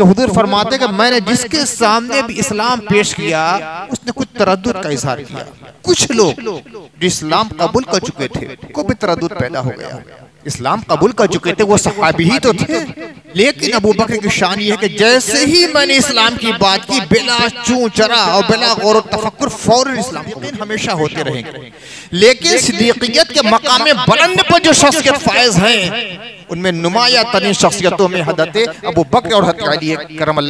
तो हुजूर फरमाते कि मैंने जिसके सामने भी इस्लाम पेश किया उसने कुछ तरद का इजहार किया। कुछ लोग जो इस्लाम कबूल कर चुके थे को भी तरद पैदा हो गया। इस्लाम कबूल कर चुके थे वो सहाबी ही तो थे। लेकिन अबू बकर की शान ये है कि जैसे ही मैंने इस्लाम की बात की, बिला चू, चरा और बिला गौर तफक्र फ़ौरन इस्लाम यकीन हमेशा होते रहेंगे। लेकिन सिद्दीकियत के मकाम बुलंद पर जो शख्सियत फायज हैं, उनमें नुमाया तरीन शख्सियतों में हदत अबू बकर और हज़रत अली करम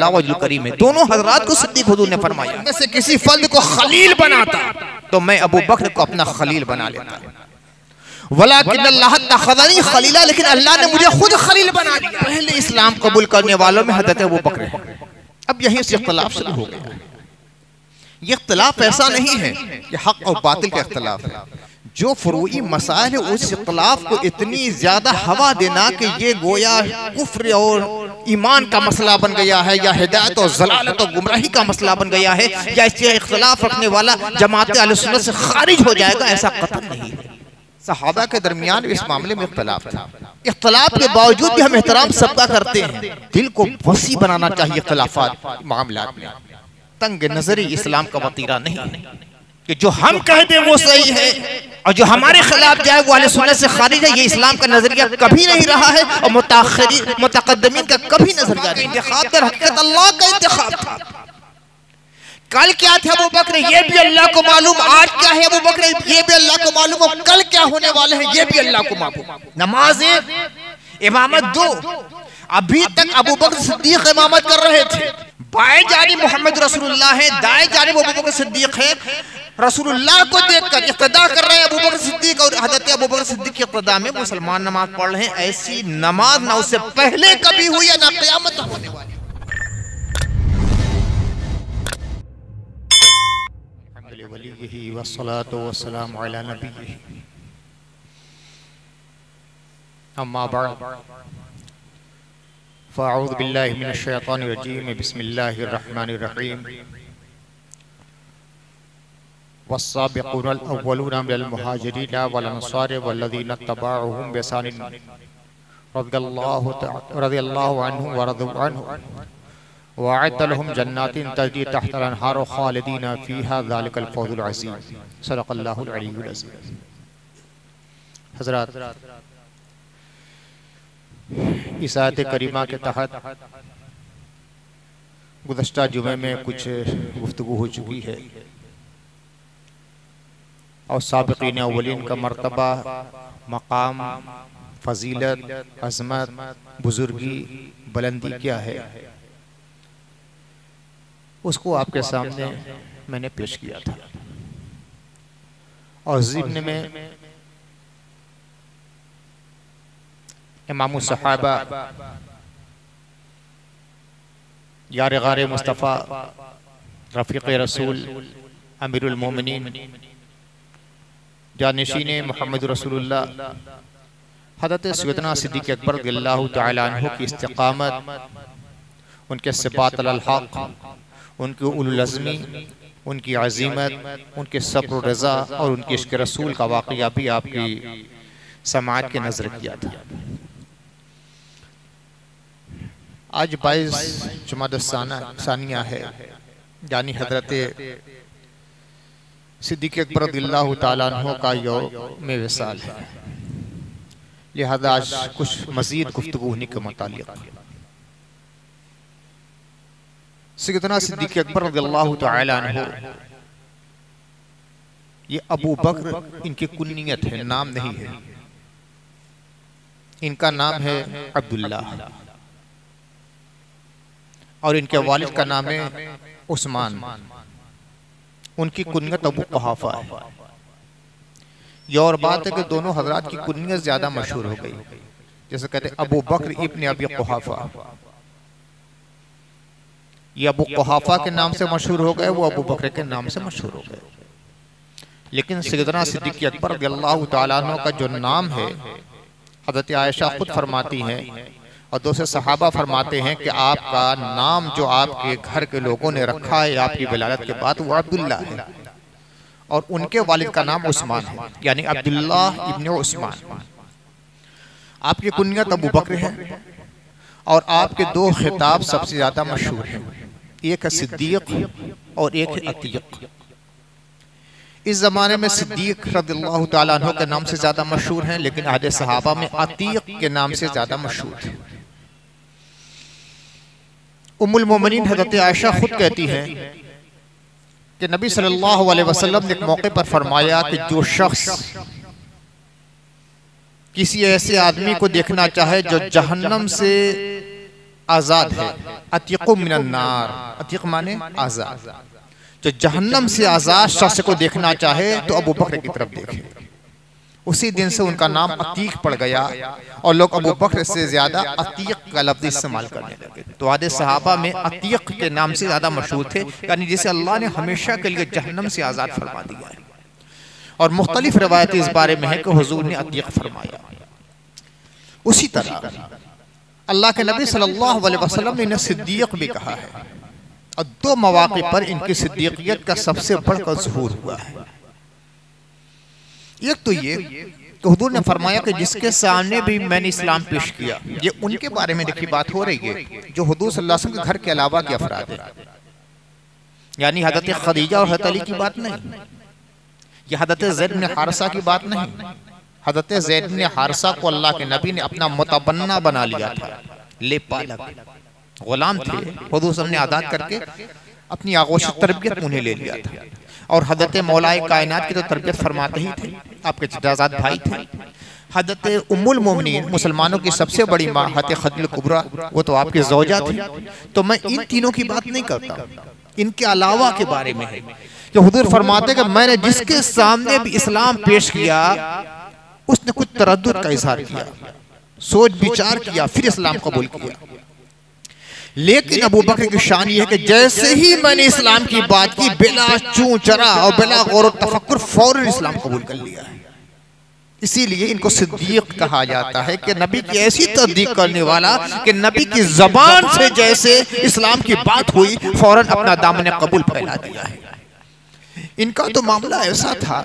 करीम है। दोनों हजरात को सिद्दीक हुजूर ने फरमाया किसी फर्द को खलील बनाता तो मैं अबू बकर को अपना खलील बना लेता। वला खलीला लेकिन अल्लाह ने मुझे खुद खलील बना दिया। पहले इस्लाम कबूल करने वालों में हदत वो बकरे अब यहीं से इख्तलाफ शुरू हो गया। ये इख्तलाफ ऐसा नहीं है कि हक और बातिल का इख्तलाफ है। जो फरूई मसाइल है उस इख्तलाफ को इतनी ज़्यादा हवा देना कि ये गोया कुफ्र और ईमान का मसला बन गया है या हिदायत और जलालत और गुमराही का मसला बन गया है या इससे इख्तलाफ रखने वाला जमात सुन्नत से खारिज हो जाएगा ऐसा कतन नहीं है। सहाबा के दरमियान इस मामले में इख्तलाफ था। इख्तलाफ के बावजूद भी हम एहतराम सबका करते हैं। दिल को वसी बनाना चाहिए इख्तलाफात मामला में। तंग नजरी इस्लाम का वतीरा नहीं। कि जो हम कहते हैं वो सही है और जो हमारे खिलाफ जाए वो सुनने से खारिज है। ये इस्लाम का नज़रिया कभी नहीं रहा है और मुतकदमीन का कभी नज़रिया नहीं। इंतखाब दर हकीकत अल्लाह का इंतखाब था। कल क्या था वो बकर? ये भी अल्लाह को मालूम। आज क्या है वो बकर? ये भी अल्लाह को मालूम। और कल क्या होने वाले हैं? ये भी अल्लाह को मालूम। नमाज़ इमामत दो। अभी तक अबू बकर सिद्दीक इमामत कर रहे थे। बाएँ जानी मोहम्मद रसूलुल्लाह है, दाएँ जानी अबू बकर सिद्दीक है। रसूलुल्लाह को देखकर इख्तदा कर रहे हैं अबू बकर सिद्दीक और हज़रत अबू बकर सिद्दीक के इख्तदा में मुसलमान नमाज़ पढ़ रहे हैं। ऐसी नमाज़ ना उससे पहले कभी हुई है, ना क़यामत होने वाली। वली वसलात वसलाम नबी अम्मा बाद फ़ाऊज़ बिल्लाहि मिनश शैतानिर रजीम बिस्मिल्लाहिर रहमानिर रहीम वस्साबिक़ूनल अव्वलूना मिनल मुहाजिरीन वातलहम जन्नातिन तजरी तहत अनहार खालिदीन फ़ीहा ज़ालिकल फ़ौज़ुल अज़ीम सल्लल्लाहु अलैहि वसल्लम हज़रत इस आयत करीमा के तहत गुज़श्ता जुमे में कुछ गुफ्तगू हो चुकी है और सबकीन अवलिन का मरतबा मकाम फजीलत अजमत बुजुर्गी बुलंदी क्या है उसको आपके सामने मैंने पेश किया था। और जिम्न में इमाम सहाबा यार गार मुस्तफ़ा रफ़ीक रसूल अमीरमिन जानशीन मोहम्मद रसूलुल्लाह। हज़रत सैदना सिद्दीक अकबर तु की इस्तकामत। उनके सिबात हक़। उनकी उलज़मी उनकी अजीमत, उनके सब्र रज़ा और उनके इश्क रसूल का वाक़ भी आपकी समाज के नज़र किया था। आज बाईस जुमादानिया है, यानी हज़रत सिद्दीक अकबर तु का योम विसाल है। लिहाजा आज कुछ मज़ीद गुफ्तु होने के मुतालिक। सैदना सिद्दीक अकबर अन्हु। ये अबू बकर इनकी कुन्नियत है नाम नहीं है। इनका नाम है अब्दुल्ला और इनके वालिद का नाम है उस्मान। उनकी कुन्नियत अबू कहाफा है। ये और बात है कि दोनों हजरात की कुन्नियत ज़्यादा मशहूर हो गई। जैसे कहते अबू बकर इब्न अबी कुहाफा। ये अबू कुहाफा के नाम से मशहूर हो गए वो अबू बकर के नाम से मशहूर हो गए। लेकिन सैदना सिद्दीकी अकबर अल्लाह तु का जो नाम है हज़रत आयशा खुद फरमाती हैं। और दूसरे सहाबा फरमाते हैं कि आपका नाम जो आपके घर के लोगों ने रखा है आपकी विलादत के बाद वो अब्दुल्ला है। और उनके वालिद का नाम उस्मान है यानी अब्दुल्ला इब्न उस्मान। आपकी कुनियत अबू बकर है और आपके दो खिताब सबसे ज़्यादा मशहूर हैं। एक है सिद्दीक और एक है अतीक। इस जमाने में सिद्दीक रदिल्लाहु ताला अन्हु के नाम से ज़्यादा मशहूर हैं लेकिन अहद सहाबा में अतीक के नाम से ज़्यादा मशहूर थे। उम्मुल मोमिनीन हज़रत आयशा खुद कहती हैं कि नबी सल्लल्लाहु अलैहि वसल्लम ने एक मौके पर फरमाया कि जो शख्स किसी ऐसे आदमी को देखना चाहे जो जहन्नम से आज़ाद है। अतीक मिनन्नार अतीक माने आज़ाद। जो जहन्नम से आज़ाद शख्स को देखना चाहे तो अबू बकर की तरफ़ देखे। उसी दिन से उनका नाम अतीक पड़ गया और लोग अबू बकर से ज़्यादा अतीक का लफ्ज इस्तेमाल करने लगे। तो आधे सहाबा में अतीक के नाम से ज़्यादा मशहूर थे यानी जिसे अल्लाह ने हमेशा के लिए जहन्नम से आज़ाद फरमा दिया है। और मुख्तलिफ़ रवायतें इस बारे में है कि हजूर ने अतीक फरमाया। उसी तरह अल्लाह के नबी सल्लल्लाहु अलैहि वसल्लम ने इन्हें सिद्दीक भी कहा है। और दो मौके पर इनकी सिद्दीकियत का सबसे बढ़कर जहूर हुआ है। एक तो ये कि हुजूर ने फरमाया कि जिसके सामने भी मैंने इस्लाम पेश किया। ये उनके बारे में देखी बात हो रही है जो हुजूर वसल्लम के घर के अलावा के अफराद है? यानी हज़रत खदीजा और हज़रत अली की बात नहीं। ये हज़रत जैद ने हारसा की बात नहीं। हज़रत जैद ने हारसा को अल्लाह के नबी ने अपना मुतबन्ना बना लिया था। ले पालक। गुलाम थे। हजूर ने आज़ाद करके अपनी आगोश तरबियत उन्हें ले लिया था। और हज़रत मौलाए कायनात की तो तरबियत फरमाते ही थे। आपके जजाजात भाई थे। हज़रत उम्मुल मोमिनीन मुसलमानों की सबसे बड़ी माँ हत खदल कुबरा वो तो आपकी जौजा थी। तो मैं इन तीनों की बात नहीं करता। इनके अलावा के बारे में है। कि हुजूर फरमाते कि मैंने जिसके सामने भी इस्लाम पेश किया उसने कुछ तरद का इजहार किया। सोच, विचार किया, फिर इस्लाम कबूल किया। लेकिन अबू बकर की शान यह है कि जैसे ही मैंने इस्लाम की बात की, बिला चू, चरा और बिला गौर तफक्र फ़ौरन इस्लाम कबूल कर लिया है। इसीलिए इनको सिद्दीक कहा जाता है कि नबी की ऐसी तस्दीक करने वाला कि नबी की जबान से जैसे इस्लाम की बात हुई, फ़ौरन अपना दामन कबूल फैला दिया है। इनका तो मामला ऐसा था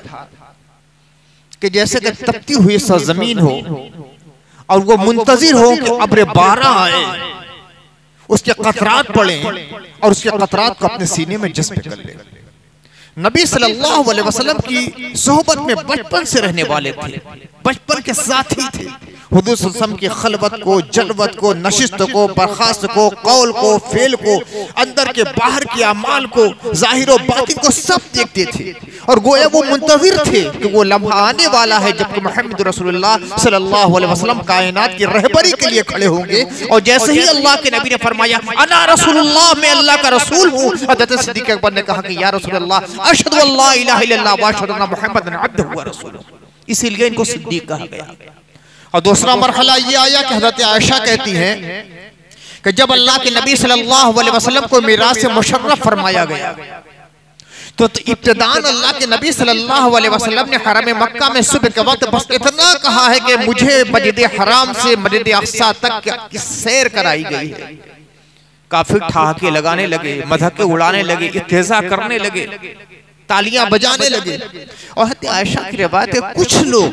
कि जैसे कि तपती हुई सरजमीन हो और वो मुंतजिर हो कि अब्र बारह आए। उसके कतरात पड़े और उसके कतरात को अपने सीने में जज्ब कर ले। नबी सल्लल्लाहु अलैहि वसल्लम की सोहबत में बचपन से रहने वाले थे। बचपन के साथी थे। हुदूसम की खलबत को, जलवत को, नशिस्त को, बर्खास्त को, कौल को, फेल को, अंदर के बाहर के अमाल को, ज़ाहिर बातिन को सब देखते थे। और गोया वो मुंतजिर थे कि वो लम्हा आने वाला है, जबकि मोहम्मद सल्लल्लाहु अलैहि कायनात की रहबरी के लिए खड़े होंगे। और जैसे ही अल्लाह के नबी ने फरमाया, अना रसूलुल्लाह, मैं अल्लाह का रसूल हूँ। सिद्दीक अकबर ने कहा कि, या रसूलुल्लाह, अशहदु अल्ला इसीलिए इनको सिद्दीक कहा गया। और दूसरा मरहला ये आया कि हज़रत आयशा कहती हैं कि जब अल्लाह के नबी सल्लल्लाहु अलैहि वसल्लम को मिराज से मुशर्रफ फरमाया गया तो, तो इब्तदान अल्लाह के नबी सल्लल्लाहु अलैहि वसल्लम ने हरम मक्का में सुबह के वक्त बस इतना कहा है कि मुझे मस्जिद हराम से मस्जिद अक्सा तक की सैर कराई गई है। काफ़ी ठहाके लगाने लगे मधके उड़ाने लगे इत्तेजा करने लगे तालियाँ बजाने लगे। और आयशा की रिवायत है कुछ लोग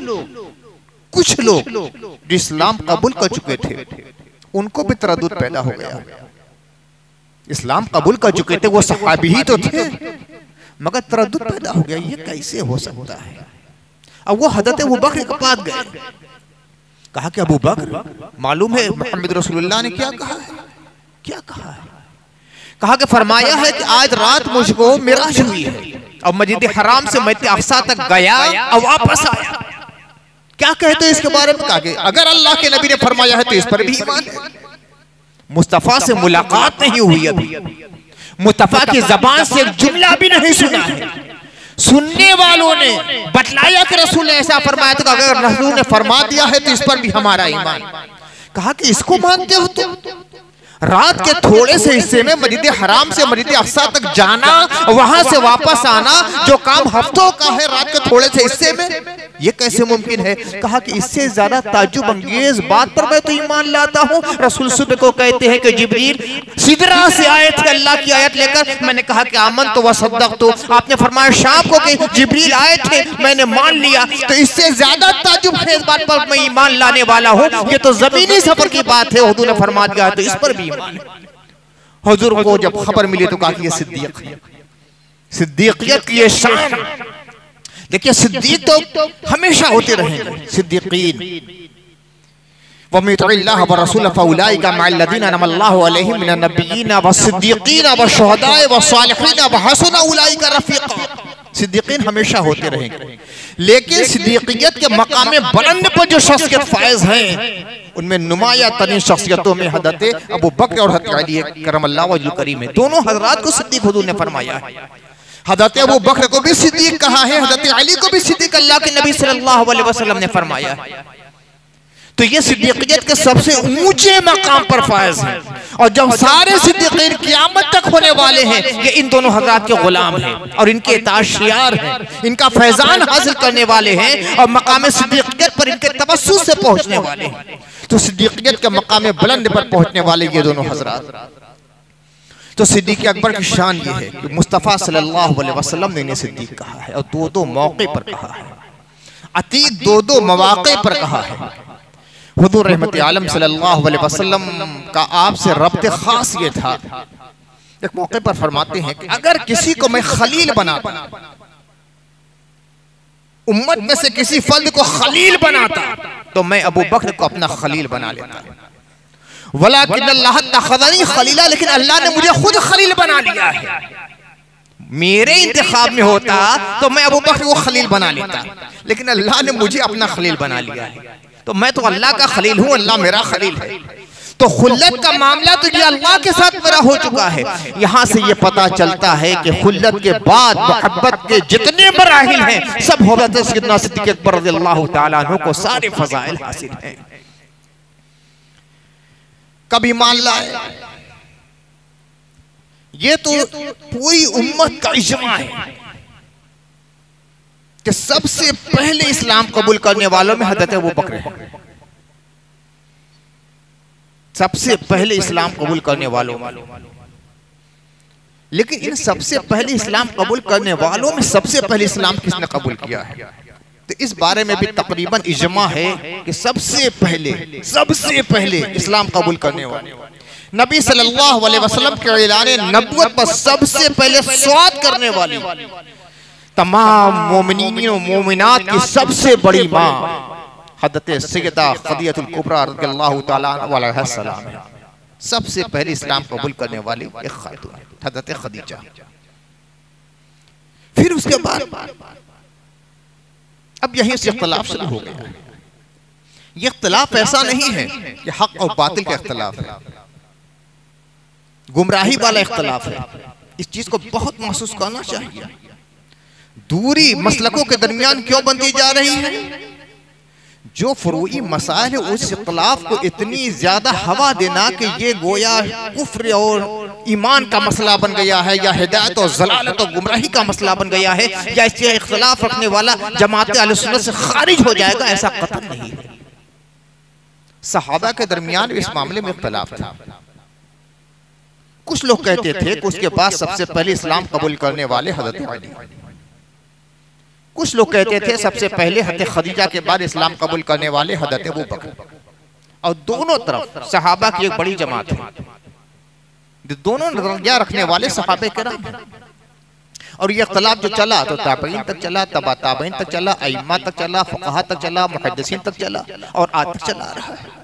कुछ लोग जो इस्लाम कबूल कर चुके थे उनको भी तरद पैदा हो गया इस्लाम कबूल कर चुके थे वो सहाबी ही तो थे। मगर तरद पैदा हो गया ये कैसे हो सकता है? अब वो हज़रत अबू बकर के पास गए। कहा कि अबू बकर मालूम है मोहम्मद रसूलुल्लाह ने क्या कहा है? क्या कहा है? कहा कि फरमाया है कि आज रात मुझको मिराज हुई है। और मस्जिद हराम से मैं अफसा तक गया और वापस आया। क्या कहते हैं इसके बारे में? कहा अगर अल्लाह के नबी ने फरमाया है तो इस पर भी ईमान है। मुस्तफ़ा से मुलाकात नहीं हुई अभी। मुस्तफ़ा की जबान से एक जुमला भी नहीं सुना है। सुनने वालों ने बतलाया कि रसूल ने ऐसा फरमाया तो अगर रसूल ने फरमा दिया है तो इस पर भी हमारा ईमान कहा कि इसको मानते हो तुम? रात के थोड़े से हिस्से में मस्जिद हराम से मस्जिद अफसा तक जाना वहाँ से वापस आना जो काम हफ्तों का है रात के थोड़े से हिस्से में। ये कैसे मुमकिन है? कहा कि इससे ज़्यादा ताजुब अंगेज बात पर मैं तो ईमान लाता हूँ। रसूल सुबह को कहते हैं कि जिब्रील सिदरा से आए थे अल्लाह की आयत लेकर मैंने कहा कि आमन तो वह सदक तो आपने फरमाया शाम को कि जिब्रील आए थे मैंने मान लिया। तो इससे ज़्यादा ताजुब खेज बात पर मैं ईमान लाने वाला हूँ। ये तो जमीनी सफ़र की बात है हजूर ने फरमा दिया तो इस पर भी ईमान हजूर को जब खबर मिली तो कहा कि ये सिद्दीक है सिद्दीकियत की ये शान देखिए सिद्दीक तो हमेशा होते रहेंगे। सिद्दीकीन। हमेशा होते रहेंगे। लेकिन सिद्दीकियत के मकाम बुलंद पर जो शख्सियत फायज हैं, उनमें नुमाया तरीन शख्सियतों में हज़रत अबू बकर और हज़रत अली करम अल्लाह करीम है। दोनों हजरात को सिद्दीक हुजूर ने फरमाया है। हज़रत अबू बकर को भी सिद्दीक कहा है हज़रत अली को भी सिद्दीक अल्लाह के नबी सल्लल्लाहु अलैहि वसल्लम ने फरमाया। तो ये सिद्दीकियत के सबसे ऊँचे मकाम पर फायज है। और जब सारे सिद्दीकीन क़यामत तक होने वाले हैं ये इन दोनों हजरात के गुलाम हैं और इनके ताशियार हैं। इनका फैजान हासिल करने वाले हैं और मकाम सिद्दीकियत पर इनके तवस्सु से पहुँचने वाले हैं। तो सिद्दीकियत के मकाम बुलंद पर पहुँचने वाले ये दोनों हजरात। तो सिद्दीक अकबर की शान ये है कि मुस्तफ़ा सल्लल्लाहु अलैहि वसल्लम ने सिद्दीक कहा है और दो दो मौके पर कहा है। अतीत दो दो मौके पर कहा है। हुजूर रहमत आलम सल्लल्लाहु अलैहि वसल्लम का आपसे रब्त खास ये था। एक मौके पर फरमाते हैं कि अगर किसी को मैं खलील बनाता उम्मत में से किसी फर्द को खलील बनाता तो मैं अबू बकर को अपना खलील बना लेता। वला खलीला लेकिन अल्लाह ने मुझे खुद खलील बना लिया है। मेरे इंतखाब में होता तो मैं अबू बकर को खलील बना लेता। लेकिन अल्लाह ने मुझे अपना खलील बना लिया है। तो मैं तो अल्लाह का खलील हूँ अल्लाह मेरा खलील है। तो खुल्लत का मामला तो ये अल्लाह के साथ मेरा हो चुका है। यहाँ से ये पता चलता है कि खुल्लत के बाद मोहब्बत के जितने मराहिल हैं सब हज़रत सिद्दीक अकबर को सारे फजाइल हासिल हैं कभी मान लाए। ये तो पूरी उम्मत का इजमा है कि सबसे पहले इस्लाम कबूल करने वालों में हदत है वो बकरे सबसे पहले इस्लाम कबूल करने वालों लेकिन इन सबसे पहले इस्लाम कबूल करने वालों में सबसे पहले इस्लाम किसने कबूल किया है? तो इस बारे में भी तकरीबन इजमा है कि सबसे पहले सबसे पहले इस्लाम कबूल करने वाले। नबी सल्लल्लाहु अलैहि वसल्लम के ऐलान नबूवत पर सबसे पहले स्वाद करने वाली। तमाम मोमिनीन मोमिनात की सबसे बड़ी माँ हदत सैदा खदियतुल कुबरा रज़ियल्लाहु तआला अलैहा सलाम सबसे पहले इस्लाम कबूल करने वाली एक खातून हदत खदीजा। फिर उसके बाद अब यहीं से इख्तलाफ शुरू हो गया। ये इख्तलाफ ऐसा नहीं है कि हक और बातिल का इख्तलाफ है। गुमराही वाला इख्तलाफ है। इस चीज़ को बहुत महसूस करना चाहिए। दूरी मसलकों के दरमियान क्यों बनती जा रही है? जो फरूई मसाइल उस इख्तलाफ को इतनी ज़्यादा हवा देना कि ये गोया कुफ्र और ईमान का मसला बन गया है, या हिदायत और जलालत और गुमराही का मसला बन गया है, या इससे इख्तलाफ रखने वाला जमात से खारिज हो जाएगा, ऐसा कतन नहीं है। सहाबा के दरमियान इस मामले में इख्तलाफ था। कुछ लोग कहते थे कि उसके बाद सबसे पहले इस्लाम कबूल करने वाले हज़रत अली कुछ लोग कहते थे सबसे पहले हज़रत खदीजा के बाद इस्लाम कबूल करने वाले हज़रत अबू बकर। और दोनों तरफ़ सहाबा की एक बड़ी जमात है। दोनों नज़रिया रखने वाले सहाबे कराम। और ये अख्तलाफ जो चला तो ताबईन तक चला तबा ताबईन तक चला अइमा तक चला फ़ुक़हा तक चला मुहद्दिसीन तक चला और आज तक चला रहा है।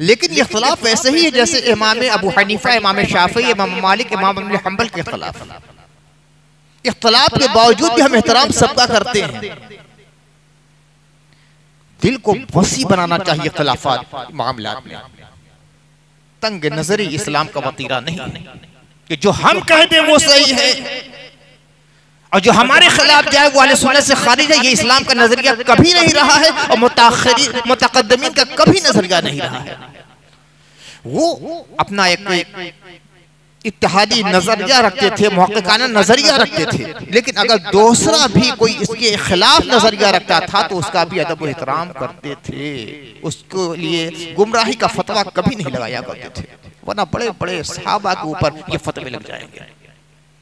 लेकिन ये इख्तलाफ वैसे ही है जैसे इमाम अबू हनीफा इमाम शाफी इमाम मालिक इमाम हम्बल के खिलाफ। इख्तलाफ के बावजूद भी हम एहतराम सबका करते हैं। दिल को वसी बनाना चाहिए इख्तलाफात। मामला में। तंग नजरी इस्लाम का वतीरा नहीं। कि जो हम कह दें वो सही है। और जो हमारे खिलाफ जाए वो वाले सुनने से खारिज है। ये इस्लाम का नज़रिया कभी नहीं रहा है और मुतकदमीन का कभी नज़रिया नहीं रहा है। वो अपना एक इत्तेहादी नज़रिया रखते थे महकाना नज़रिया रखते थे। लेकिन अगर दूसरा भी कोई इसके खिलाफ नज़रिया रखता था तो उसका भी अदब एहतराम करते थे। उसके लिए गुमराही का फतवा कभी नहीं लगाया करते थे। वरना बड़े बड़े साहबा के ऊपर ये फतवे लग जाएँगे।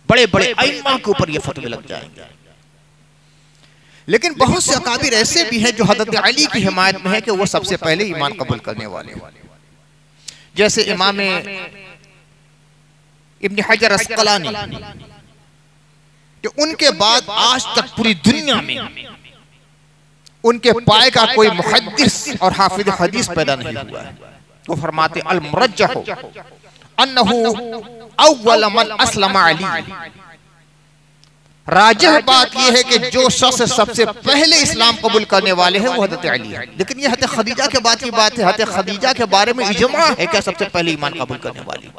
बड़े बड़े अइमा के ऊपर ये फतवे लग जाएँगे। लेकिन बहुत से अकाबिर ऐसे भी हैं जो हज़रत अली की हिमायत में है कि वो सबसे पहले ईमान कबूल करने वाले जैसे इमाम इब्न हजर अस्कलानी। कि उनके बाद आज तक पूरी दुनिया में उनके पाए का कोई मुहद्दिस और हाफिज हदीस पैदा नहीं हुआ है। वो फरमाते अल मुरज्जह अन्नहु अव्वल मन अस्लम अली। राजह बात यह है कि जो शख्स सबसे पहले इस्लाम कबूल करने वाले हैं वो हज़रत अली है। लेकिन ये हज़रत खदीजा के बाद की बात है। हज़रत खदीजा के बारे में इजमा है क्या सबसे पहले ईमान कबूल करने वाली?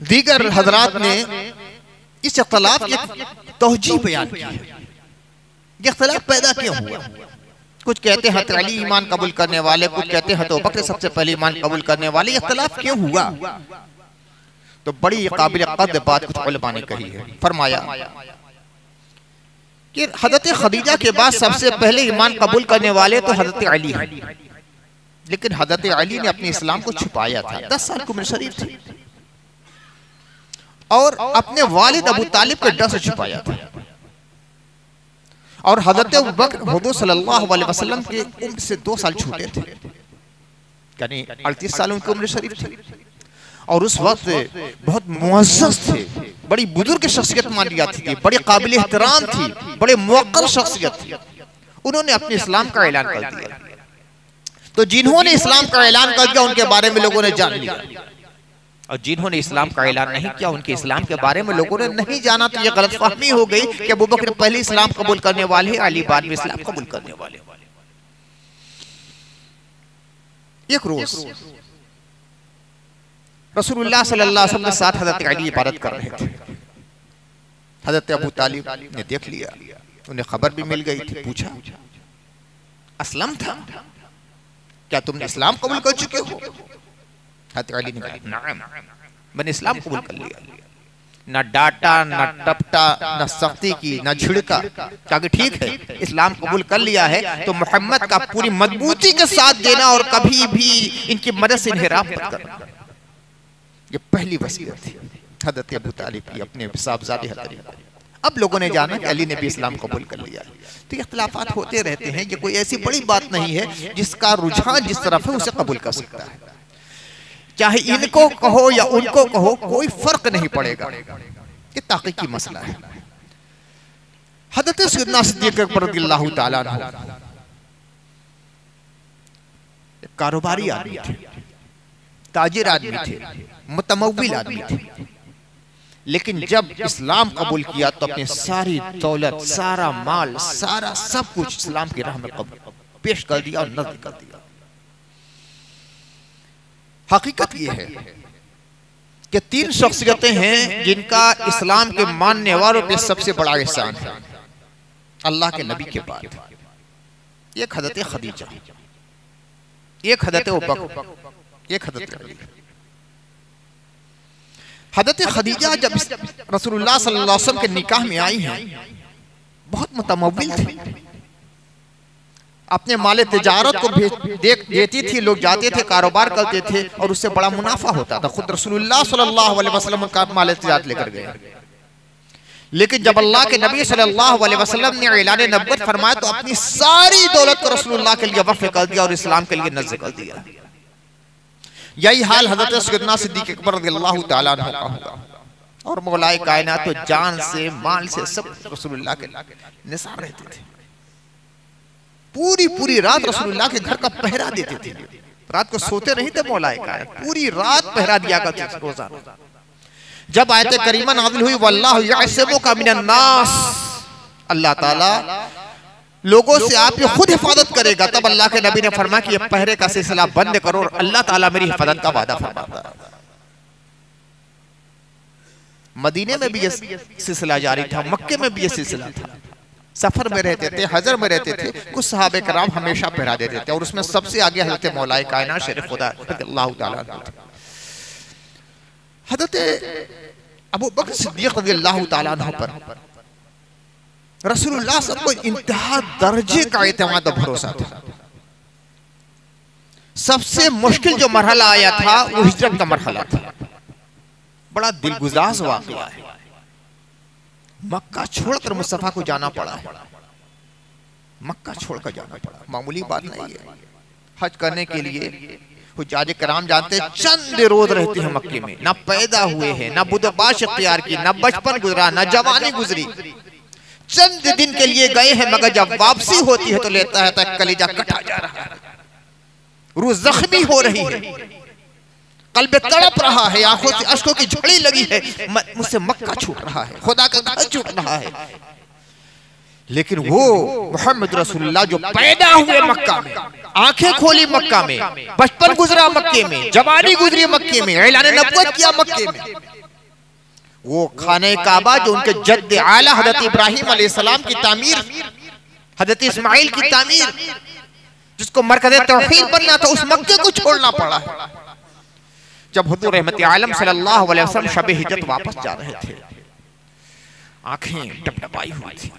दीगर हजरात ने इस अख्तलाफ की तोजी बयान की है। ये अख्तलाफ पैदा क्यों हुआ? कुछ कहते हैं अली ईमान कबूल करने वाले कुछ कहते हैं तो बकर सबसे पहले ईमान कबूल करने वाले अख्तलाफ क्यों हुआ? तो बड़ी काबिल कद बात कुछ ने कही है। फरमाया कि हज़रत खदीजा के बाद सबसे पहले ईमान कबूल करने वाले तो हज़रत अली हैं। लेकिन हज़रत अली ने अपने इस्लाम को छुपाया था दस साल की उम्र शरीफ थी। और अपने वालिद अबू तालिब के डर से छुपाया था। और हज़रत बकर अलैहि वसल्लम के उम्र से दो साल छूटे थे। यानी अड़तीस साल उनकी उम्र शरीफ थी। और उस वक्त बहुत मुआज़ थे। बड़ी बुज़ुर्ग शख्सियत मानी जाती थी, बड़ी काबिल एहतराम थी, बड़े मौकर शख्सियत थी। उन्होंने अपने इस्लाम का ऐलान कर दिया। तो जिन्होंने इस्लाम का ऐलान कर दिया, उनके बारे में लोगों ने जान लिया। और जिन्होंने इस्लाम का ऐलान नहीं किया, उनके इस्लाम के बारे में लोगों ने नहीं जाना तो ये गलत फहमी हो गई कि अबू बकर पहले इस्लाम कबूल करने वाले हैं, अली बाद में इस्लाम कबूल करने वाले एक रोज रसूलुल्लाह सल्लल्लाहु अलैहि वसल्लम के साथ हज़रत अली इबादत कर रहे थे। हज़रत अबू तालिब ने देख लिया, उन्हें खबर भी मिल गई थी, पूछा, असलम था? क्या तुमने इस्लाम कबूल कर चुके हो? हज़रत अली ने कहा मैंने इस्लाम कबूल कर लिया न डाटा न टपटा न सख्ती की न झिड़का ताकि ठीक है? इस्लाम कबूल कर लिया है तो मोहम्मद का पूरी मजबूती के साथ देना और कभी भी इनकी मदद से इन्हें मत करना ये पहली वसीयत थी। हज़रत अबू तालिब की अपने साहबजादे हज़रत अब लोगों ने जाना कि अली ने भी इस्लाम कबूल कर लिया। तो इख्तलाफात होते रहते हैं ये कोई ऐसी बड़ी बात नहीं है जिसका रुझान जिस तरफ़ है उसे कबूल कर सकता है। चाहे इनको कहो या उनको कहो कोई फ़र्क नहीं पड़ेगा। ये ताकीकी मसला है। हज़रत सैयदना सिद्दीक अकबर रदियल्लाहु ताला कारोबारी आदमी थे। ताजिर आदमी थे। मुतमविल आदमी थे। लेकिन जब इस्लाम कबूल किया तो अपनी सारी दौलत सारा माल सारा सब कुछ इस्लाम की राह में पेश कर दिया और नज़र कर दिया। हकीकत यह है कि तीन शख्सियतें हैं जिनका इस्लाम के मानने वालों पे सबसे बड़ा एहसान है। अल्लाह के नबी के बाद। एक हज़रत खदीजा। एक हज़रत एक हज़रत हज़रत खदीजा। जब रसूलुल्लाह सल्लल्लाहु अलैहि वसल्लम के निकाह में आई हैं बहुत मुतमविल थी। अपने माले तजारत को देख देती थी लोग जाते थे कारोबार करते थे और उससे बड़ा मुनाफा होता था। खुद रसूलुल्लाह सल्लल्लाहु अलैहि वसल्लम का माले तजारत लेकर गए। लेकिन जब अल्लाह के नबी सल्लल्लाहु अलैहि वसल्लम ने ऐलान नबूवत फरमाया तो अपनी सारी दौलत को रसूलुल्लाह के लिए वक्फ कर दिया और इस्लाम के लिए नज़र कर दिया। यही हाल हज़रत सैयदना सिद्दीक अकबर रदियल्लाहु ताला का होगा और मौलाए कायनात तो जान से माल से सब रसूलुल्लाह के निसार रहते थे। पूरी पूरी रात रसूलुल्लाह के घर का पहरा देते थे। रात को सोते नहीं थे मौलाए कायनात पूरी रात पहरा दिया करते थे रोज़ाना। जब आयत करीमा नाजिल हुई वल्लाहु यअसिमु का मिनन नास। अल्लाह ताला लोगों से आपकी खुद हिफाजत करेगा। तब अल्लाह के नबी ने फरमा कि ये पहरे का सिलसिला बंद करो और अल्लाह ताला मेरी हिफाजत का वादा फरमाता मदीने में भी ये सिलसिला जारी था मक्के में भी ये सिलसिला था। सफ़र में रहते थे हजर में रहते थे कुछ सहाबे कराम हमेशा पहरा देते थे और उसमें सबसे आगे हज़रत मौलाए कायना शरीफ खुदा अल्लाह हज़रत अबू बकर सिद्दीक रज़ी अल्लाह पर रसूलुल्लाह सबको इंतहा दर्जे का एतमाद भरोसा था। सबसे मुश्किल जो मरहला आया था वो हिजरत का मरहला था। बड़ा दिलगुजाज वाकया है। मक्का छोड़कर मुस्तफ़ा को जाना पड़ा है। मक्का छोड़कर जाना पड़ा। मामूली बात नहीं है। हज करने के लिए हुजाज कराम जानते चंद रोज रहते हैं मक्के में। ना पैदा हुए हैं, ना बुदबाश अख्तियार की, ना बचपन गुजरा, ना जवानी गुजरी। चंद दिन के लिए गए हैं, मगर जब वापसी होती है तो लेता है तक कलेजा कटा जा रहा है। रूह जख्मी हो रही है। कल्ब तड़प रहा है आँखों से अशकों की झड़ी लगी है मुझसे मक्का छूट रहा है खुदा का घर छूट रहा है। लेकिन वो मोहम्मद रसूलुल्लाह जो पैदा हुए मक्का में आँखें खोली मक्का में बचपन गुजरा मक्के में जवानी गुजरी मक्के में ऐलान नबूवत किया मक्के में। वो खाने काबा जो उनके जद्द आला हज़रत इब्राहिम सलाम की तामीर हज़रत इस्माइल की तामीर जिसको मरकज तौहीद बनना था उस मक्के को छोड़ना पड़ा है। जब हजूर रहमत आलम सल्लल्लाहु अलैहि वसल्लम शब हिजरत वापस जा रहे थे आँखें टपटपाई हुई थी।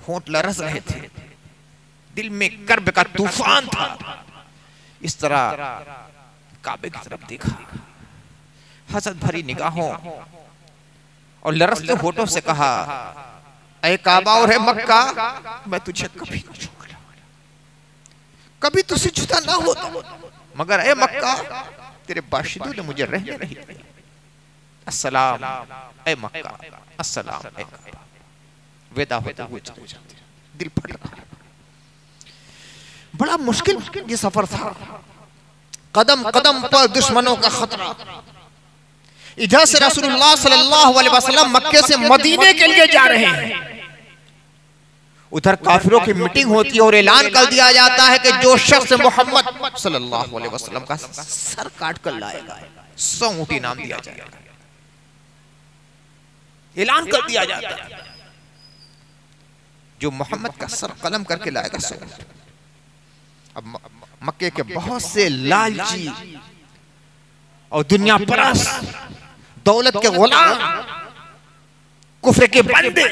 होंठ लरस रहे थे। दिल में कर्ब का तूफ़ान था। इस तरह काबे की तरफ़ देखा। हसद भरी निगाहों। और लरसते होठों से कहा अय काबा और है मक्का मैं तुझे कभी न छोड़ कभी तुझसे जुदा ना होता मगर अय मक्का तेरे बाशिदों ने मुझे रहने नहीं दिया अस्सलाम ए मक्का अस्सलाम ए वेदा होता हुए चले जाते दिल फट रहा बड़ा मुश्किल ये सफ़र था। कदम कदम पर दुश्मनों का खतरा। इधर से रसूलुल्लाह सल्लल्लाहु अलैहि वसल्लम मक्के से मदीने के लिए जा रहे हैं। उधर काफिरों की मीटिंग होती है और ऐलान कर दिया जाता है कि जो शख्स मोहम्मद सल्लल्लाहु अलैहि वसल्लम का सर काट कर लाएगा। सौ ऊँटी नाम दिया जाएगा। ऐलान कर दिया जाता। है जो मोहम्मद का सर कलम करके लाएगा सौ अब मक्के के बहुत से लालची और दुनिया परस दौलत के गुलाम कुफरे के बंदे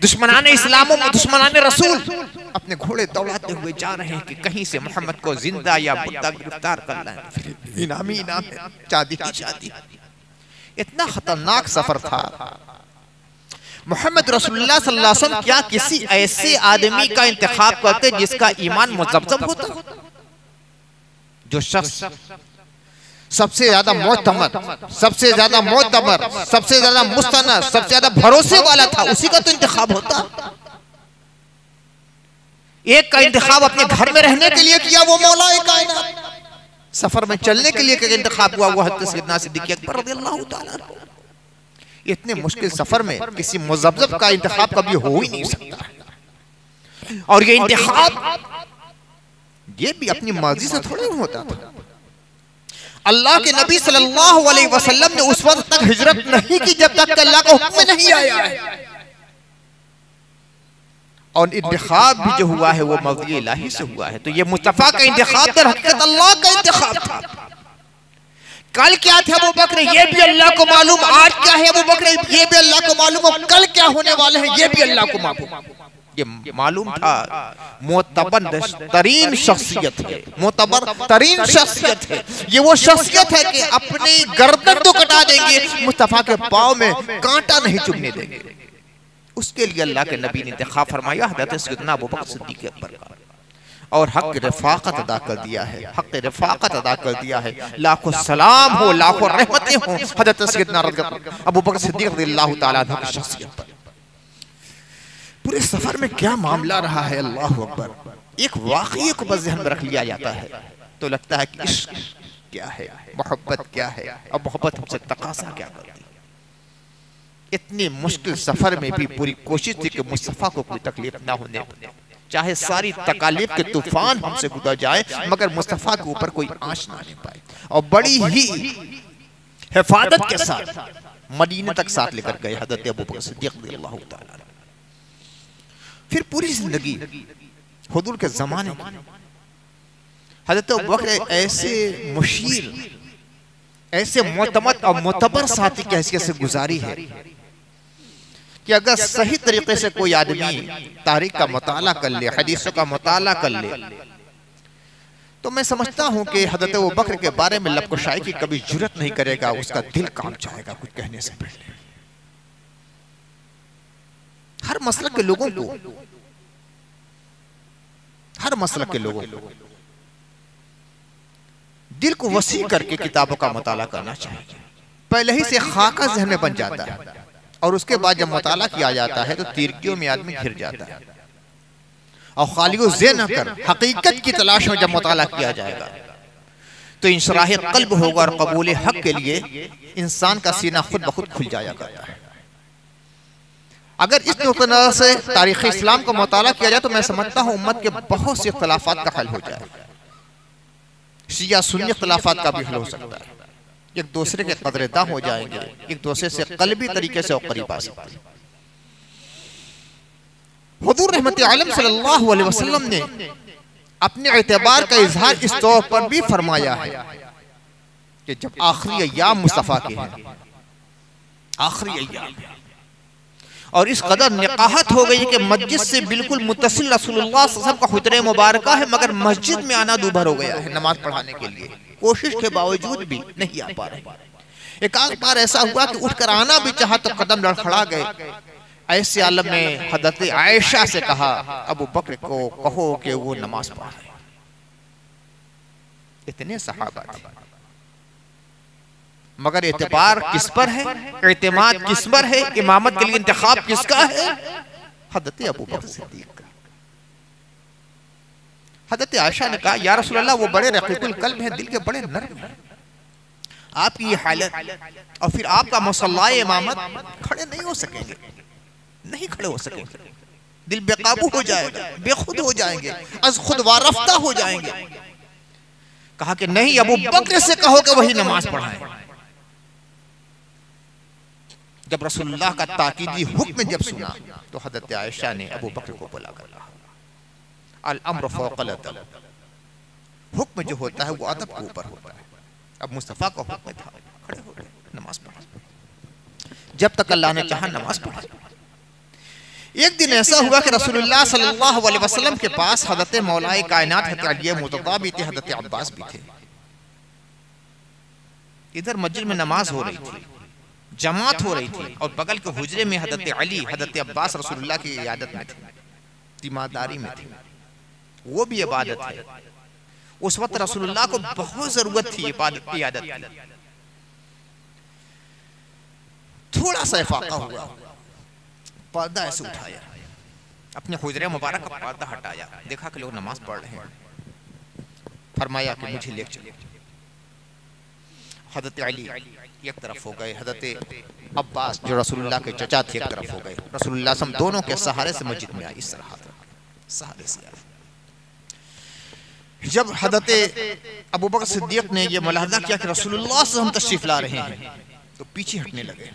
दुश्मनान इस्लाम दुश्मनान रसूल अपने घोड़े दौड़ाते हुए जा रहे हैं कि कहीं से मोहम्मद को ज़िंदा या मुद्दा गिरफ़्तार कर लाए। इनामी इनाम चादी ही चादी। इतना खतरनाक सफ़र था। मोहम्मद रसूलुल्लाह सल्लल्लाहु अलैहि वसल्लम क्या किसी ऐसे आदमी का इंतखाब करते जिसका ईमान मुजब्जब होता? जो शख्स सबसे ज़्यादा मोतमर सबसे ज़्यादा मोतमर सबसे ज़्यादा मुस्तन सबसे ज़्यादा भरोसे वाला था उसी का तो इंतखाब होता। एक का इंतखाब अपने घर में रहने के लिए किया वो मौला कायनात। सफ़र में चलने के लिए इंतखाब हुआ वो हद सैदना सिद्दीक अकबर इतने मुश्किल सफ़र में किसी मुजब्जब का इंतखाब कभी हो ही नहीं सकता। और ये इंतखाब ये भी अपनी मर्ज़ी से थोड़ा होता था। अल्लाह के नबी सल्लल्लाहु अलैहि वसल्लम ने उस वक्त तक हिजरत नहीं की, जब तक अल्लाह का हुक्म नहीं आया। है और इंतखाब भी जो हुआ है, वो मर्ज़ी इलाही से हुआ है। तो ये मुस्तफ़ा का इंतखाब तो हकीकत अल्लाह का इंतखाब था। कल क्या थे अबू बकर? ये भी अल्लाह को मालूम। आज क्या है अबू बकर? ये भी अल्लाह को मालूम। और कल क्या होने वाले हैं? ये भी अल्लाह को मालूम। ये मालूम था। मोतबर तरीन शख्सियत है मोतबर तरीन शख्सियत है ये वो शख्सियत है कि अपनी गर्दन तो कटा देंगे मुस्तफ़ा के पाँव में कांटा नहीं चुभने देंगे। उसके लिए अल्लाह के नबी ने इंतखा फरमाया हज़रत सैदना अबू बकर सिद्दीक अकबर का। और हक रफाकत अदा कर दिया है। हक रफाकत अदा कर दिया है। लाखों सलाम हो लाखों रहमतें हो हज़रत सैदना अबू बकर सिद्दीक ताला की शख्सियत पर। पूरे सफ़र में क्या मामला रहा है? अल्लाह अकबर। एक वाकये को बस जहन में रख लिया जाता है। तो लगता है कि इश्क क्या है? मोहब्बत क्या है? और मोहब्बत हमसे तकाजा क्या करती है? इतनी मुश्किल सफ़र में भी पूरी कोशिश थी कि मुस्तफ़ा को कोई तकलीफ़ ना होने चाहे सारी तकालीफ के तूफ़ान हमसे गुजर जाए, मगर मुस्तफ़ा के ऊपर कोई आँच ना ले पाए। और बड़ी ही हिफाजत के साथ मदीने तक साथ लेकर गए हज़रत अबू बकर सिद्दीक फिर पूरी ज़िंदगी। हजूर के जमाने हज़रत बकर ऐसे मुशीर ऐसे मोतमत और मोतबर साथी की हैसियत से गुजारी है। कि अगर सही तरीके से कोई आदमी तारीख का मुताला कर ले हदीसों का मुताला कर ले। तो मैं समझता हूँ कि हज़रत वो बकर के बारे में लपकुशाई की कभी ज़रूरत नहीं करेगा उसका दिल काम चाहेगा कुछ कहने से पहले। हर मसलक के लोगों को। हर मसल के लोगों को। दिल को वसी करके किताबों का मुताला करना चाहिए। पहले ही से खाका जहन में बन जाता है। और उसके बाद जब मुताला किया जाता है तो तीरकियों में आदमी घिर जाता है। और खाली जे न कर हकीकत की तलाश में जब मुताला किया जाएगा। तो इंशराह कल्ब होगा और कबूल हक के लिए इंसान का सीना खुद ब खुद खुल जाया करता है। अगर इस तरह से तारीख इस्लाम का मुताला किया जाए तो मैं समझता हूँ उम्मत के बहुत से इख्तलाफात का हल हो जाए। शिया सुन्नी इख्तलाफात का भी हल हो सकता है। एक दूसरे के कदरेदा हो जाएँगे। एक दूसरे से कलबी तरीके से करीब आ सकते हैं। हजूर रहमत आलम सल्लल्लाहु अलैहि वसल्लम ने अपने एतबार का इजहार इस तौर पर भी फरमाया है कि जब आखिरी अयाम मुस्तफ़ा के हैं आखिरी अयाम और इस कदर निकाहत हो गई कि मस्जिद से बिल्कुल मुतसिल रसूलुल्लाह का खुतरे मुबारक है मगर मस्जिद में आना दूभर हो गया है नमाज़ पढ़ाने के लिए। कोशिश के बावजूद भी नहीं आ पा रहे एक आध बार ऐसा हुआ कि उठकर आना भी चाह तो कदम लड़खड़ा गए। ऐसे आलम ने हज़रत आयशा से कहा अबू बकर को कहो कि वो नमाज़ पढ़े इतने सहाबा थे। मगर एतबार किस पर है? एतमाद किस पर है? इमामत के लिए इंतखाब किसका है? हज़रत अबू बकर सिद्दीक का। हज़रत आयशा ने कहा या रसूल अल्लाह वो बड़े रकीकुल कल्ब हैं दिल के बड़े नरम हैं। आपकी ये हालत और फिर आपका मसल्ला इमामत खड़े नहीं हो सकेंगे। नहीं खड़े हो सकेंगे। दिल बेकाबू हो जाएगा बेखुद हो जाएँगे अज खुद वारफ्ता हो जाएँगे। कहा कि नहीं अबू बकर से कहो कि वही नमाज़ पढ़ाए। जब रसूलुल्लाह का ताकीदी हुक्म जब सुना तो हज़रत आयशा ने अबू बकर को बुला, कर अम्र फौकल हुक्म जो होता है वो अदब के ऊपर होता है। अब मुस्तफ़ा का हुक्म था, खड़े हो गए, नमाज़ पढ़ा। जब तक अल्लाह ने चाहा, नमाज़ पढ़ा। एक दिन ऐसा हुआ कि रसूलुल्लाह सल्लल्लाहु अलैहि वसल्लम के पास हज़रत मौलाए कायनात हज़रत मुतदा भी थे, हज़रत अब्बास भी थे। इधर मस्जिद में नमाज़ हो रही थी। जमात हो रही थी और बगल के हुजरे में हज़रत अली हज़रत अब्बास रसूलुल्लाह की इयादत में थे। तीमारदारी में थे। वो भी इबादत है उस वक्त रसूलुल्लाह को बहुत ज़रूरत थी इबादत की आदत की। थोड़ा सा इफाका हुआ। पर्दा ऐसे उठाया। अपने हुजरे मुबारक का पर्दा हटाया। देखा कि लोग नमाज़ पढ़ रहे हैं। फरमाया कि मुझे ले चलो। हज़रत अली। एक तरफ़ हो गए हज़रत अब्बास, जो रसूलुल्लाह के चचा थे, एक तरफ़ हो गए। रसूलुल्लाह सम दोनों के सहारे से मस्जिद में आई इस तरह। सहारे से आए। जब हज़रत अबू बकर सिद्दीक ने यह मुलाहजा किया कि रसूलुल्लाह से हम तशरीफ़ ला रहे हैं तो पीछे हटने लगे।